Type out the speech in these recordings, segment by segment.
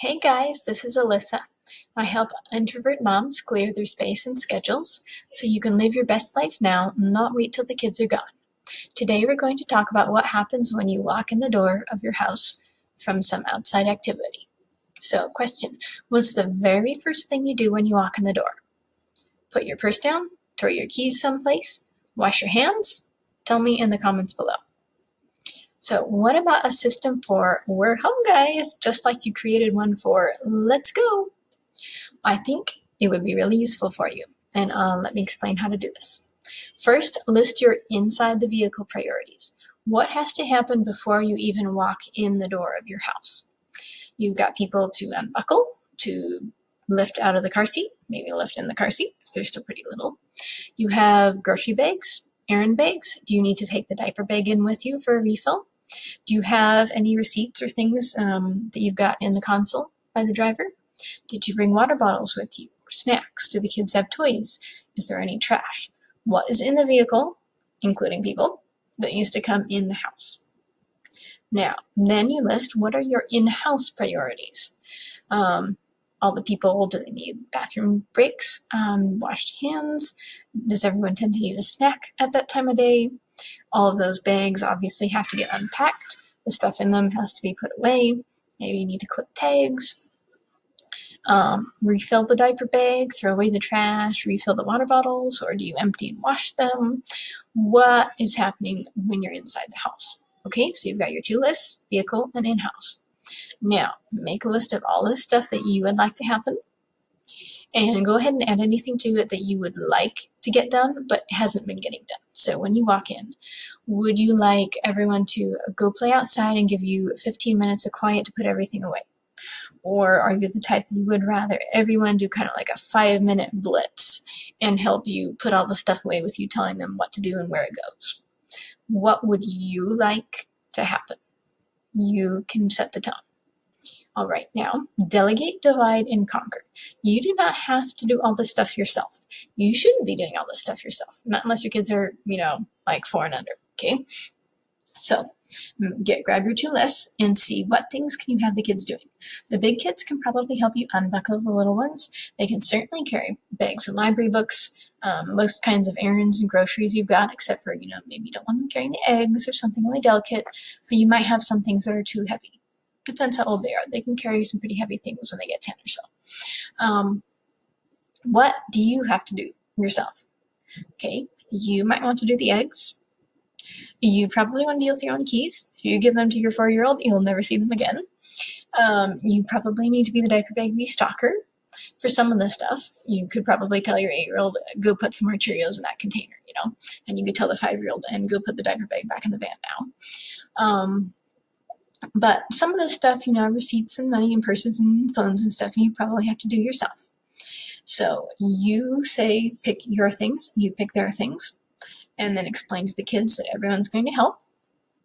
Hey guys, this is Alyssa. I help introvert moms clear their space and schedules so you can live your best life now and not wait till the kids are gone. Today we're going to talk about what happens when you walk in the door of your house from some outside activity. So, question What's the very first thing you do when you walk in the door? Put your purse down, throw your keys someplace, wash your hands? Tell me in the comments below. So what about a system for we're home guys, just like you created one for let's go? I think it would be really useful for you. And uh, let me explain how to do this. First, list your inside the vehicle priorities. What has to happen before you even walk in the door of your house? You've got people to unbuckle, to lift out of the car seat, maybe lift in the car seat if they're still pretty little. You have grocery bags, errand bags. Do you need to take the diaper bag in with you for a refill? Do you have any receipts or things um, that you've got in the console by the driver? Did you bring water bottles with you or snacks? Do the kids have toys? Is there any trash? What is in the vehicle, including people, that needs to come in the house? Now, then you list what are your in-house priorities. Um, all the people, do they need bathroom breaks, um, washed hands? Does everyone tend to need a snack at that time of day? All of those bags obviously have to get unpacked. The stuff in them has to be put away. Maybe you need to clip tags. Um, refill the diaper bag, throw away the trash, refill the water bottles, or do you empty and wash them? What is happening when you're inside the house? Okay, so you've got your two lists, vehicle and in-house. Now, make a list of all the stuff that you would like to happen and go ahead and add anything to it that you would like to get done but hasn't been getting done. So when you walk in, would you like everyone to go play outside and give you 15 minutes of quiet to put everything away? Or are you the type that you would rather everyone do kind of like a five minute blitz and help you put all the stuff away with you telling them what to do and where it goes? What would you like to happen? You can set the tone. All right, now delegate, divide, and conquer. You do not have to do all this stuff yourself. You shouldn't be doing all this stuff yourself, not unless your kids are, you know, like four and under. Okay, so get grab your two lists and see what things can you have the kids doing. The big kids can probably help you unbuckle the little ones. They can certainly carry bags of library books, um, most kinds of errands and groceries you've got, except for, you know, maybe you don't want them carrying the eggs or something really delicate, but you might have some things that are too heavy depends how old they are. They can carry some pretty heavy things when they get 10 or so. Um, what do you have to do yourself? Okay, you might want to do the eggs. You probably want to deal with your own keys. If you give them to your four year old, you'll never see them again. Um, you probably need to be the diaper bag restocker for some of the stuff. You could probably tell your eight year old, go put some more Cheerios in that container, you know, and you could tell the five year old, and go put the diaper bag back in the van now. Um, but some of the stuff, you know, receipts and money and purses and phones and stuff, you probably have to do yourself. So you say, pick your things, you pick their things, and then explain to the kids that everyone's going to help,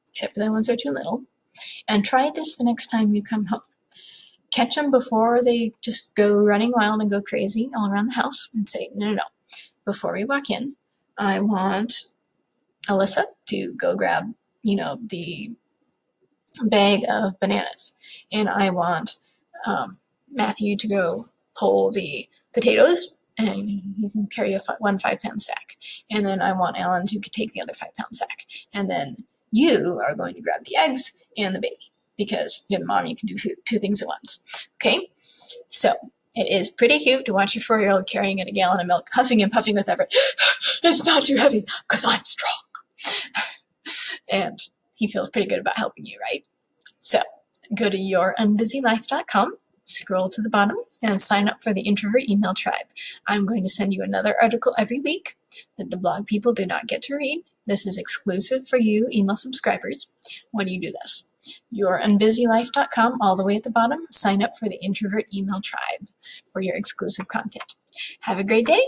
except for the ones that are too little. And try this the next time you come home. Catch them before they just go running wild and go crazy all around the house and say, no, no, no. Before we walk in, I want Alyssa to go grab, you know, the bag of bananas, and I want um, Matthew to go pull the potatoes, and you can carry a one five pound sack, and then I want Alan to take the other five pound sack, and then you are going to grab the eggs and the baby because you're the mom. You can do two things at once. Okay, so it is pretty cute to watch your four year old carrying in a gallon of milk, huffing and puffing with effort. it's not too heavy because I'm strong. and he feels pretty good about helping you, right? So go to yourunbusylife.com, scroll to the bottom, and sign up for the Introvert Email Tribe. I'm going to send you another article every week that the blog people do not get to read. This is exclusive for you email subscribers when do you do this. Yourunbusylife.com, all the way at the bottom, sign up for the Introvert Email Tribe for your exclusive content. Have a great day